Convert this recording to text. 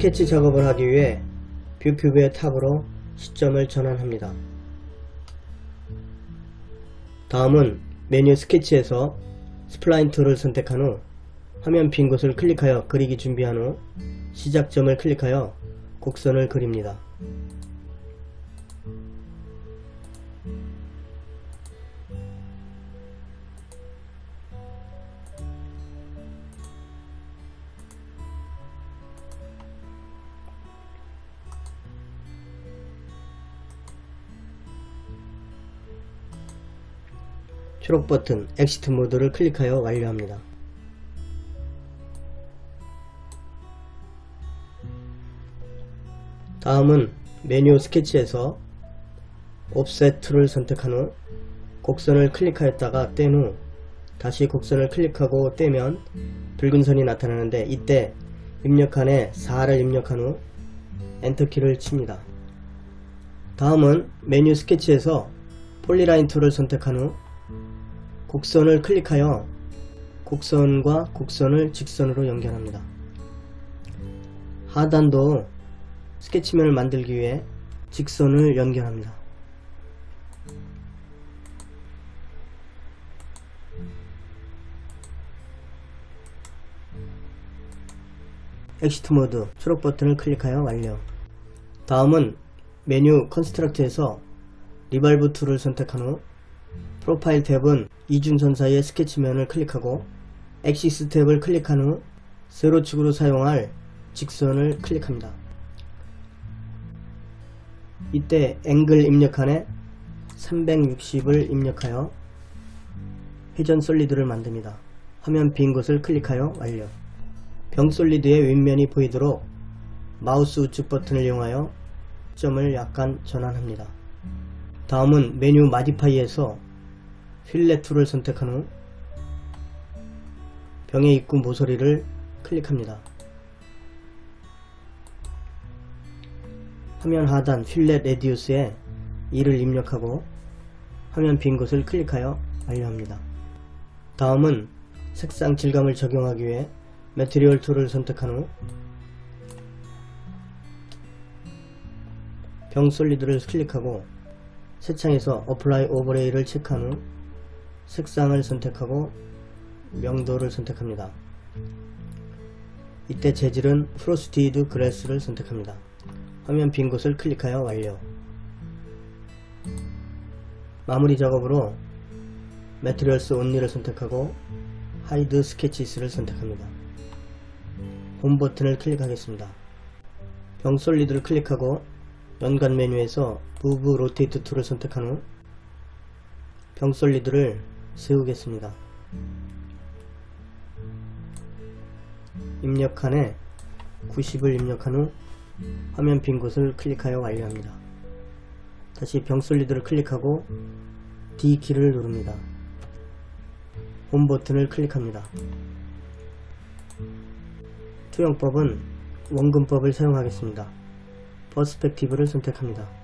스케치 작업을 하기 위해 ViewCube의 top으로 시점을 전환합니다. 다음은 메뉴 스케치에서 spline tool을 선택한 후 화면 빈 곳을 클릭하여 그리기 준비한 후 시작점을 클릭하여 곡선을 그립니다. 초록 버튼 exit mode를 클릭하여 완료합니다. 다음은 메뉴 스케치에서 offset tool을 선택한 후 곡선을 클릭하였다가 뗀 후 다시 곡선을 클릭하고 떼면 붉은 선이 나타나는데 이때 입력칸에 4를 입력한 후 엔터키를 칩니다. 다음은 메뉴 스케치에서 polyline tool을 선택한 후 곡선을 클릭하여 곡선과 곡선을 직선으로 연결합니다. 하단도 스케치면을 만들기 위해 직선을 연결합니다. exit mode 초록 버튼을 클릭하여 완료. 다음은 메뉴 construct에서 revolve tool을 선택한 후 profile 탭은 이중선 사이의 스케치면을 클릭하고 axis 탭을 클릭한 후 세로축으로 사용할 직선을 클릭합니다. 이때 앵글 입력칸에 360을 입력하여 회전 solid를 만듭니다. 화면 빈 곳을 클릭하여 완료. 병 solid의 윗면이 보이도록 마우스 우측 버튼을 이용하여 시점을 약간 전환합니다. 다음은 메뉴 modify에서 fillet tool을 선택한 후 병의 입구 모서리를 클릭합니다. 화면 하단 fillet radius에 2를 입력하고 화면 빈 곳을 클릭하여 완료합니다. 다음은 색상 질감을 적용하기 위해 material tool을 선택한 후 병 solid를 클릭하고 새 창에서 apply overlay를 체크한 후 색상을 선택하고 명도를 선택합니다. 이때 재질은 frosted glass를 선택합니다. 화면 빈 곳을 클릭하여 완료. 마무리 작업으로 materials only를 선택하고 hide sketches를 선택합니다. 홈 버튼을 클릭하겠습니다. 병 solid를 클릭하고 연관 메뉴에서 move rotate tool을 선택한 후 병 solid를 세우겠습니다. 입력칸에 90을 입력한 후 화면 빈 곳을 클릭하여 완료합니다. 다시 병 솔리드를 클릭하고 D키를 누릅니다. 홈 버튼을 클릭합니다. 투영법은 원근법을 사용하겠습니다. 퍼스펙티브를 선택합니다.